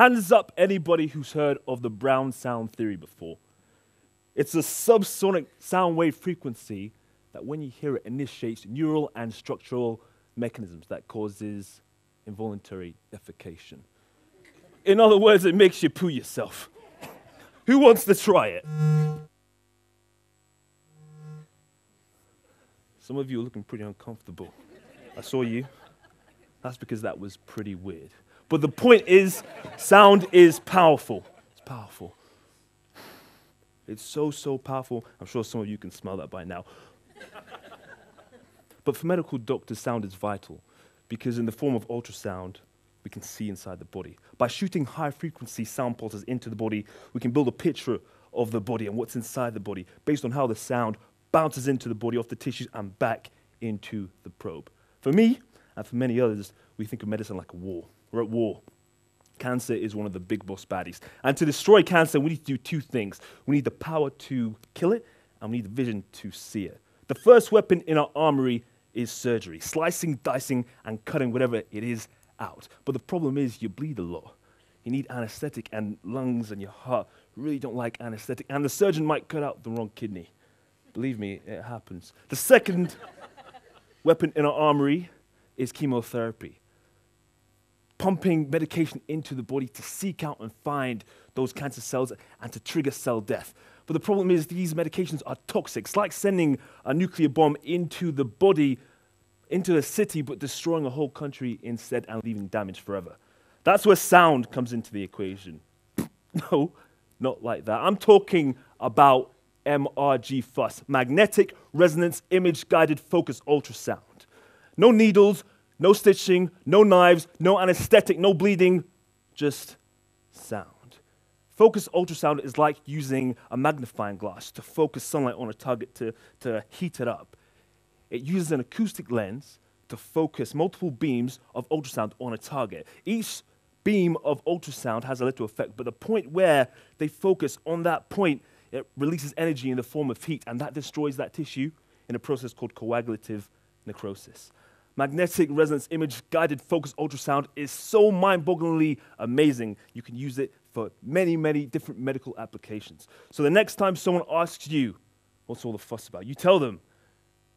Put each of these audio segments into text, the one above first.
Hands up anybody who's heard of the Brown sound theory before. It's a subsonic sound wave frequency that when you hear it initiates neural and structural mechanisms that causes involuntary defecation. In other words, it makes you poo yourself. Who wants to try it? Some of you are looking pretty uncomfortable. I saw you. That's because that was pretty weird. But the point is, sound is powerful. It's powerful. It's so, so powerful. I'm sure some of you can smell that by now. but for medical doctors, sound is vital because, in the form of ultrasound, we can see inside the body. By shooting high frequency sound pulses into the body, we can build a picture of the body and what's inside the body based on how the sound bounces into the body, off the tissues, and back into the probe. For me, and for many others, we think of medicine like a war. We're at war. Cancer is one of the big boss baddies. And to destroy cancer, we need to do two things. We need the power to kill it, and we need the vision to see it. The first weapon in our armory is surgery, slicing, dicing, and cutting whatever it is out. But the problem is you bleed a lot. You need anesthetic, and lungs and your heart really don't like anesthetic, and the surgeon might cut out the wrong kidney. Believe me, it happens. The second weapon in our armory is chemotherapy. Pumping medication into the body to seek out and find those cancer cells and to trigger cell death. But the problem is, these medications are toxic. It's like sending a nuclear bomb into the body, into a city, but destroying a whole country instead and leaving damage forever. That's where sound comes into the equation. no, not like that. I'm talking about MRG FUS, magnetic resonance image guided focus ultrasound. No needles, no stitching, no knives, no anesthetic, no bleeding, just sound. Focus ultrasound is like using a magnifying glass to focus sunlight on a target to, to heat it up. It uses an acoustic lens to focus multiple beams of ultrasound on a target. Each beam of ultrasound has a little effect, but the point where they focus on that point it releases energy in the form of heat, and that destroys that tissue in a process called coagulative necrosis. Magnetic resonance image guided focus ultrasound is so mind bogglingly amazing. You can use it for many, many different medical applications. So the next time someone asks you, What's all the fuss about? You tell them,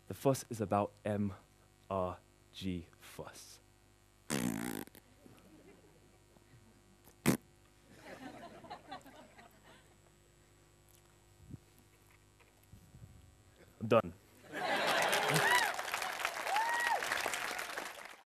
The fuss is about MRG FUS. done.